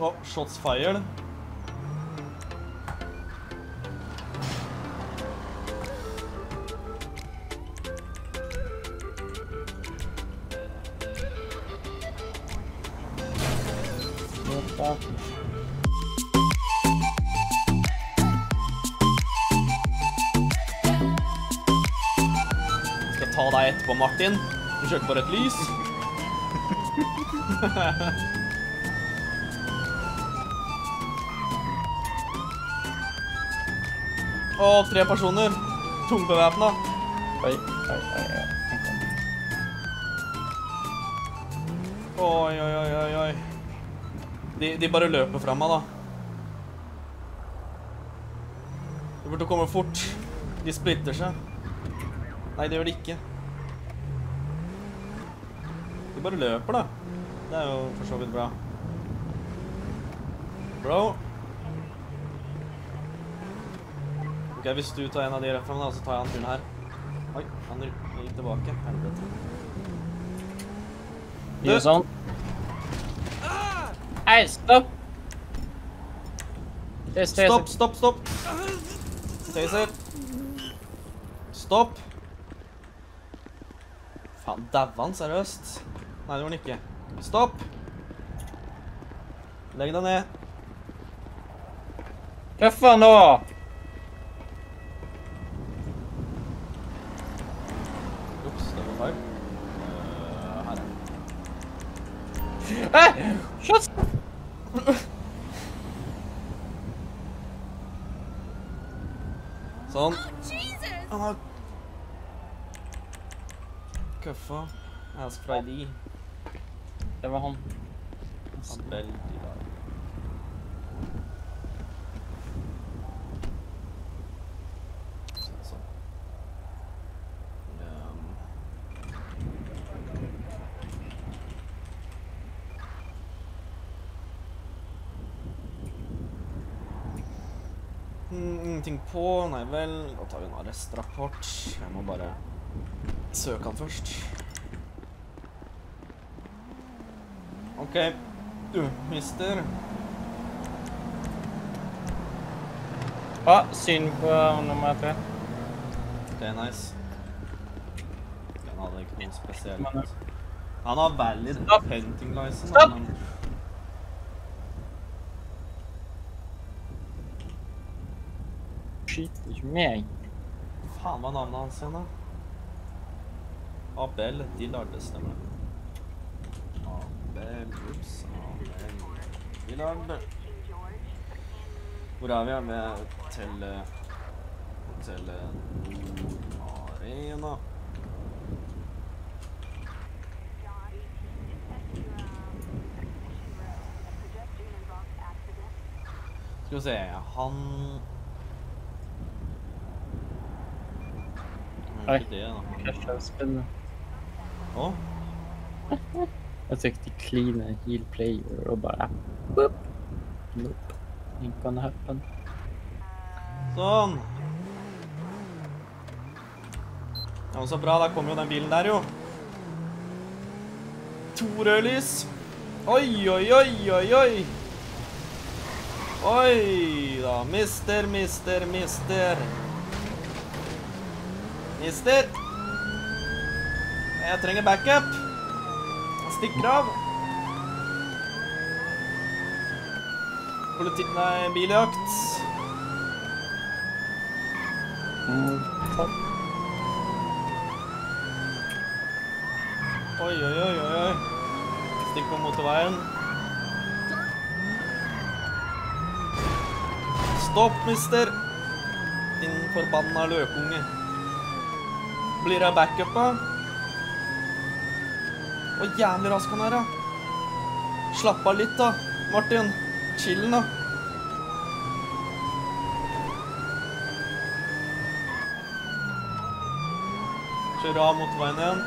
Å, shots fired. Ta deg etterpå, Martin. Du kjørte bare et lys. Å, tre personer. Tungbevæpna. Oi, oi, oi, oi. Oi, oi, oi, oi, oi. De, de bare løper fra meg, da. De burde komme fort. De splitter seg. Nei, det gjør de ikke. De bare løper, da. Det er jo for så vidt bra. Bro. Ok, hvis du tar en av de da, så tar jeg han turen her. Oi, han gikk tilbake. Helvete. Gjør sånn. Nei, stopp! Stopp, stopp, stopp. Taser. Stopp. Faen, daua han seriøst? Nei, det gjorde han ikke. Stopp. Legg deg ned. Hva faen nå? Hei! Shots! Sånn. Han har Køffa. Ask for ID. Det var han. Han veldig bra. Sånn, sånn. Um. Mm, Ingenting på. Nei vel. Da tar vi en arrestrapport. Jeg må bare søke han først. OK. Du, mister. Å, syn på nummer tre. OK, nice. Den hadde ikke noe spesielt. Han har valid hunting license. Stopp! Skyter ikke meg. Faen, hva er navnet hans igjen, da? Abel Dillard, det stemmer. Abel Ups. Abel Dillard. Hvor er vi? her er hotell Hotell Nord Arena. Skal vi se Han Oi. ikke det, da. Krasja spillet. Å? Jeg søkte clean and heal player og bare boop. Nope. Ain't gonna happen. Sånn. Ja, men så bra. Da kommer jo den bilen der, jo. To rødlys. Oi, oi, oi, oi, oi. Oi da. Mister, mister, mister. Mister. Jeg trenger backup. Han stikker av. Politi... Nei, biljakt. Oi, oi, oi, oi, oi. Stikk på motorveien. Stopp, mister. Din forbanna løkunge. Blir det backup, da? Å, jævlig rask han er, da. Slapp av litt, da, Martin. Chillen, da. Kjører av motorveien igjen.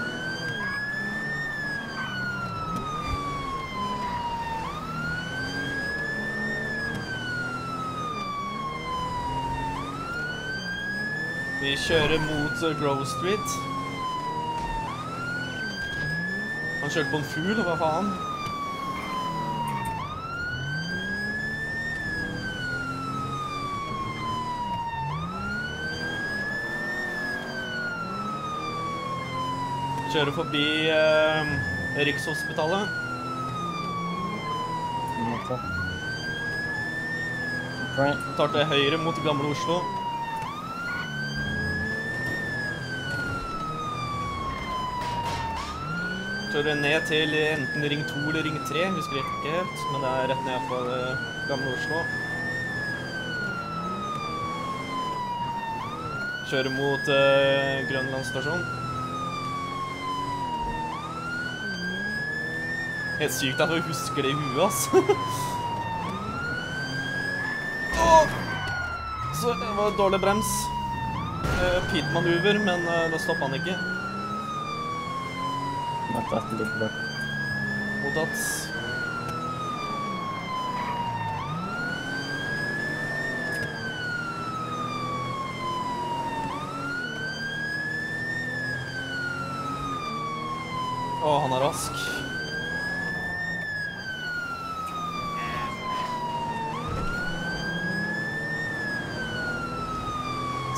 Vi kjører mot eh, Grove Street. Han kjørte på en fugl, hva faen? Kjører forbi eh, Rikshospitalet. Mm, Tar til høyre mot Gamle Oslo. Kjører ned til enten Ring 2 eller Ring 3, husker ikke helt, men det er rett ned fra det Gamle Oslo. Kjører mot eh, Grønland stasjon. Helt sykt at jeg husker det i huet, ass. oh! Så det var dårlig brems. Uh, Pit-manøver, men uh, da stoppa han ikke. Måtte at litt ligger bak. Mottatt. Å, han er rask.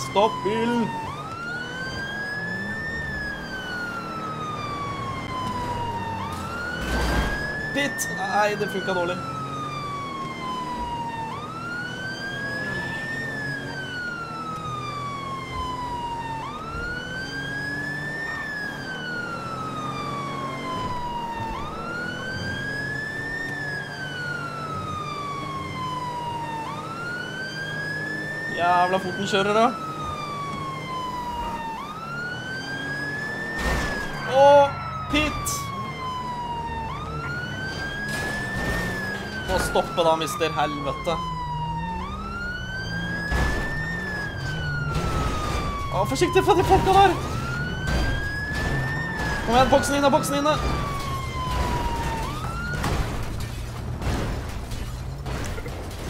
Stopp bilen! Pit! Nei, det funka dårlig. Jævla fotenkjørere. Å, pit! Må stoppe da, mister helvete. Å, forsiktig for de folka der! Kom igjen, boksen inne, boksen inne!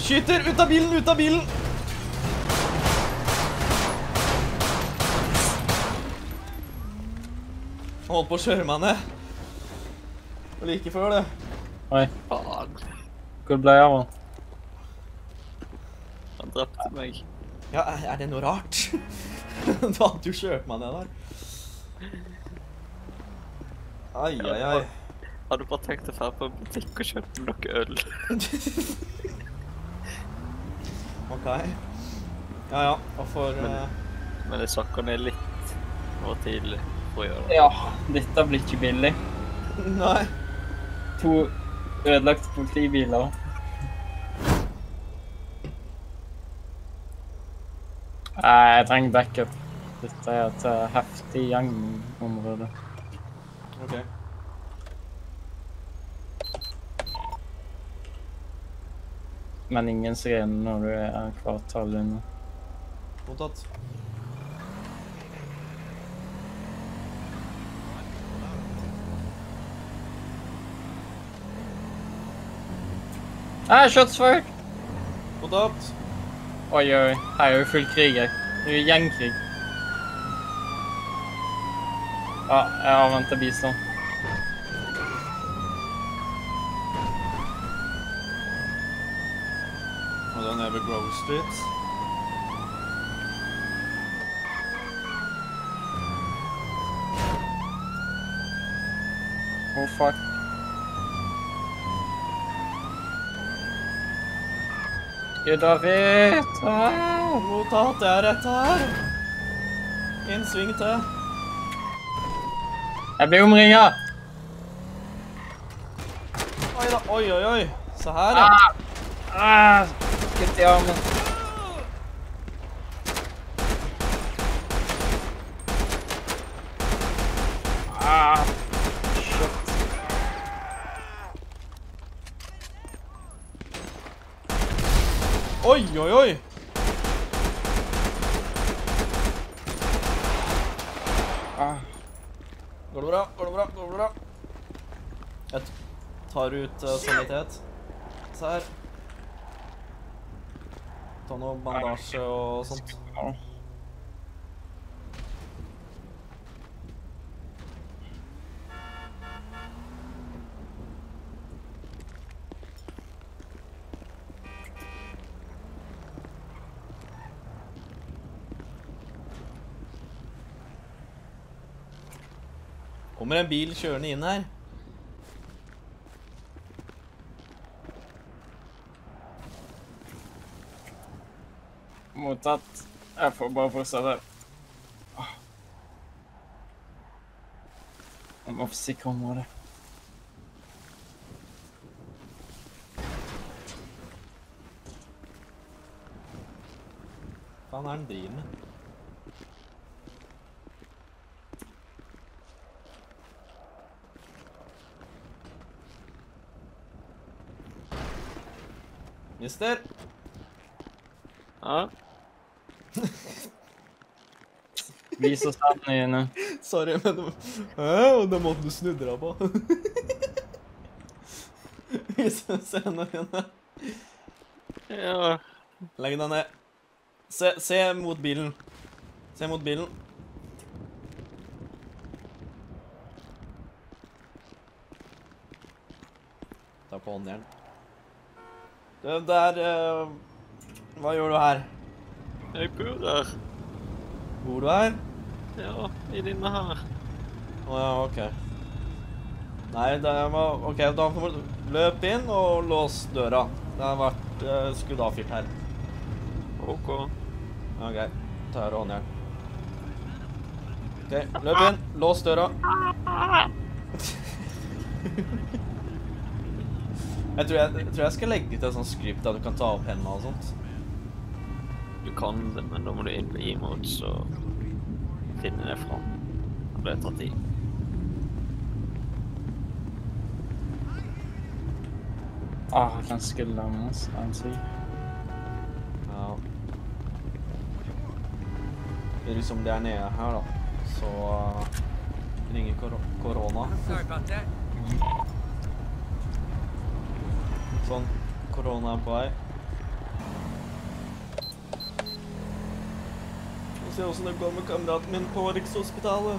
Skyter! Ut av bilen, ut av bilen! Han holdt på å kjøre meg ned. Like før det. Oi. Hvor ble jeg av han? Han drepte meg. Ja, er det noe rart? du hadde jo kjørt meg ned der. Ai, ai, ai. Hadde bare tenkt å dra på en butikk og kjøpe noe øl. OK. Ja, ja. Og for Men- eh, Men jeg snakka ned litt for tidlig for å gjøre det. Ja, dette blir ikke billig. Nei. To ødelagte politibiler. Nei, jeg trenger backup. Dette er et eh, heftig gjengområde. OK. Men ingen sirener når du er en kvartal unna. Mottatt. Ah, shots fired! Mottatt. Oi, oi, her er jo full krig her. Det er jo gjengkrig. Ja, jeg avventer bistand. Og den er ved Grove Street. Oh, fuck. Gud, David! Ah! Mottatt. jeg er rett her. En sving til. Jeg blir omringet! Oi da. Oi, oi, oi. Se her, ja. Ah! Ah! Kutt i armen. Ah! Shit. Oi, oi, oi. Ah. Går det bra? Går det bra? Går det bra? Jeg tar ut uh, sanitet. Se her. Ta noe bandasje og sånt. Ja. Kommer en bil kjørende inn her. Mottatt. Jeg får bare fortsette. Åh. Jeg må forsikre området. Hva faen er det han driver med? Mister, Ja. Vis oss hendene dine. sorry, men Hæ? det måten du deg på. Vis oss hendene dine. ja. Legg deg ned. Se, se mot bilen. Se mot bilen. Ta på håndjern. Du, der uh, Hva gjør du her? Jeg bor her. Bor du her? Ja, i denne her. Å ja, OK. Nei, det var OK, da får du løpe inn og lås døra. Det har vært uh, skuddavfyrt her. OK. Ok, ta her Tar håndjern. OK, løp inn. Lås døra. jeg, tror jeg, jeg tror jeg skal legge til et sånt script der du kan ta opp hendene og sånt. Du kan det, men da må du inn på emotes og finne det fram. Det tar tid. Ah, ganske lang, altså. Ja. Det er liksom det er nede her, da. Så uh, ringer kor korona. Sorry about that. Sånn. Korona er på vei. Få se åssen det går med kameraten min på Rikshospitalet.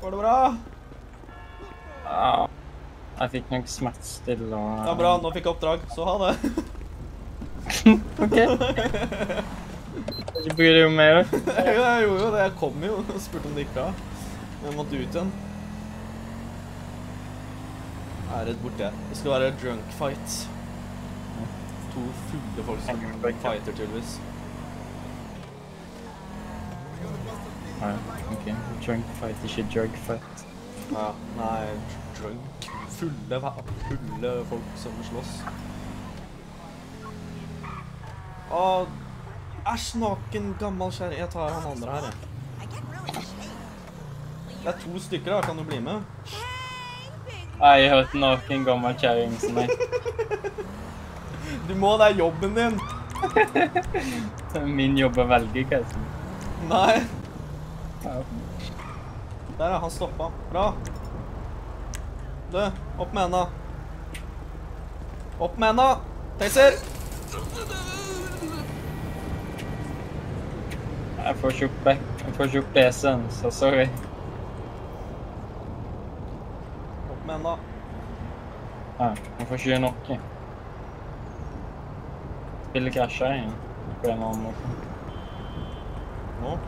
Går det bra? Ja. Jeg fikk nok smertestille og Ja, bra. Nå fikk jeg oppdrag, så ha det. OK. Ikke bry deg om meg, du. jeg gjorde jo det. Jeg kom jo og spurte om det gikk bra. Men jeg måtte ut igjen. Jeg er redd borte. Det skal være drunk fight. To fulle folk som fighter, tydeligvis. Nei, OK. Drunk fight, ikke drug fight. Ja, nei, drunk. Fulle, fulle folk som slåss. Å, æsj, naken, gammel kjerring. Jeg tar han andre her, jeg. Det er to stykker, her, Kan du bli med? Jeg har hørt noen gammel kjerring som meg. Du må, det er jobben din. Min jobb er hva som Nei. ja. Der er han stoppa. Bra. Du, opp med henda. Opp med henda. Taser. Jeg får ikke opp, jeg får ikke opp PC-en, så sorry. Opp med henda. Nei, jeg får ikke gjøre noe. Spillet krasja igjen. På en eller annen måte. Nå.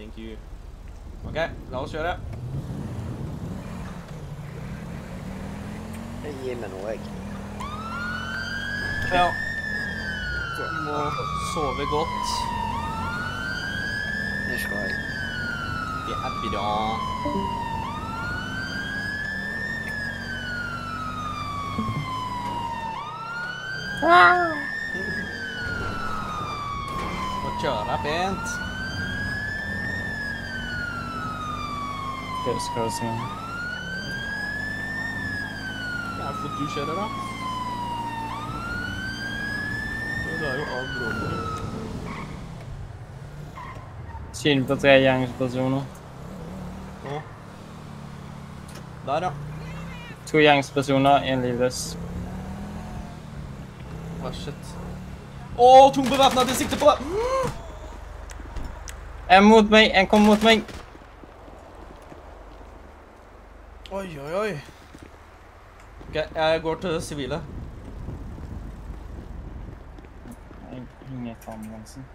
Thank you. OK, la oss kjøre. Gi meg noe, jeg. Ja. Du må sove godt. Det skal jeg. Det er bra. Må kjøre pent. Hva skal si? Hva er det for du kjører, da? Det er jo av Brommer. Syn på tre gjengspersoner. Nå. Der, ja. To gjengspersoner, en livløs. Hva shit. Å, tung bevæpna De sikter på deg! En mot meg, en kom mot meg. Oi, oi, oi. Ok, jeg går til det sivile. Jeg tar ambulansen.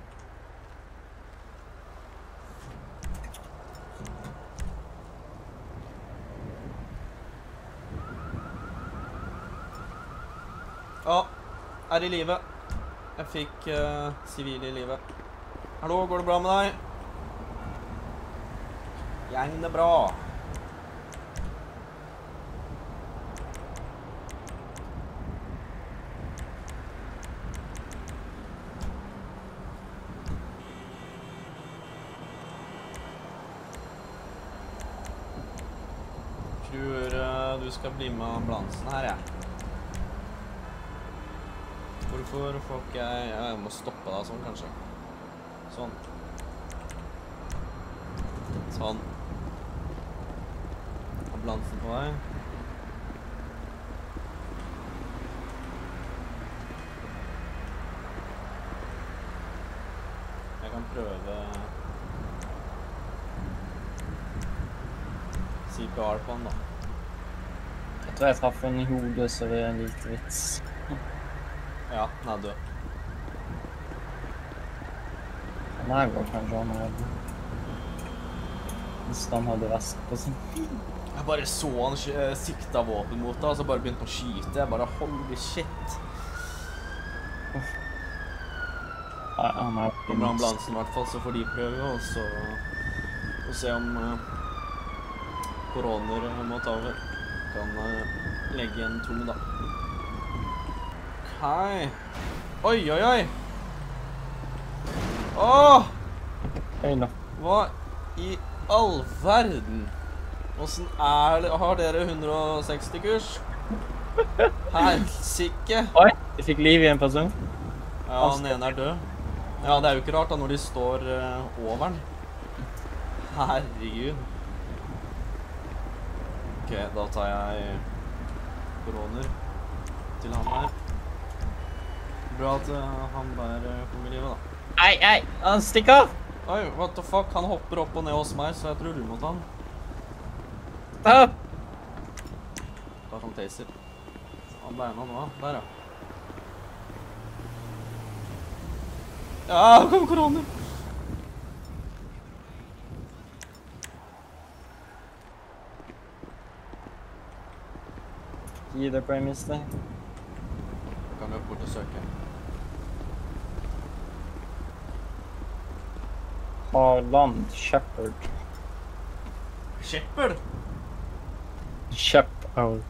Ja, er i live. Jeg fikk sivile sivil i live. Hallo, går det bra med deg? Gjeng det bra. Tror eh, du skal bli med ambulansen her, jeg. Hvorfor får ikke jeg Jeg må stoppe deg sånn, kanskje. Sånn. Sånn. Ambulansen på vei. Jeg kan prøve CPR på han, da. Tror jeg traff henne i hodet, så det er en lite vits. Ja, den er død. Den her går kanskje an å redde. Hvis han hadde vest på sin. Jeg bare så han eh, sikta våpen mot deg, og så bare begynte han å skyte. Jeg bare holy shit. Nei, han er Kommer ambulansen i hvert fall, så får de prøve, og så og se om uh, koroner eh, må ta over. Kan eh, legge en to, da. Hei. Oi, oi, oi. Åh, da. hva i all verden? Åssen er det Har dere 160 kurs? Helsike. Oi, jeg fikk liv i en person. Ja, den ene er død. Ja, det er jo ikke rart da når de står uh, over den. Herregud. Ok, da tar jeg koroner til han her. Bra at eh, han der kommer i live, da. Ei, ei, han stikker av! Oi, what the fuck? Han hopper opp og ned hos meg, så jeg tror må ta han. Stopp! kan han taser. Han beina nå. Der, ja. Ja, kom koroner! Gi det på en Da kan opp bort og søke. Harland Shepherd. Shepherd! Shepherd.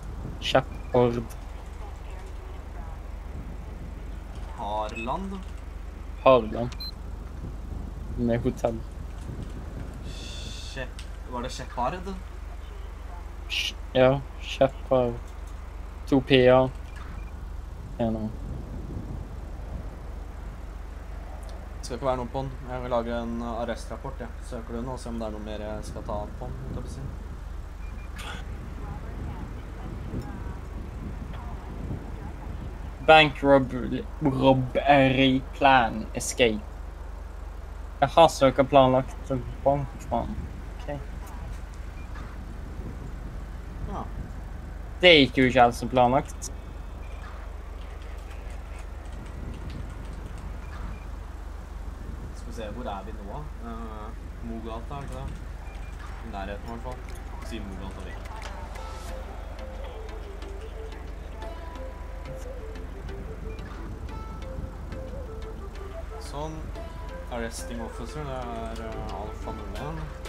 Shepherd. Harland? Harland. Med hotell. Shep... Var det Shepard? Sh- Ja, Shepherd. To P-er. En Det Skal ikke være noe på den. Jeg vil lage en arrestrapport. Ja. Søker du nå, se om det er noe mer jeg skal ta på den. si. Bank rob robbery plan escape. Jeg har søker planlagt bankran. Ok. Ja. Det gikk jo ikke helt som planlagt. Skal vi se, hvor er vi nå? Uh, Mogata, er ikke det? I nærheten i hvert fall. Si Mogata vi. Sånn. Arresting officer, det er uh, alfa 01.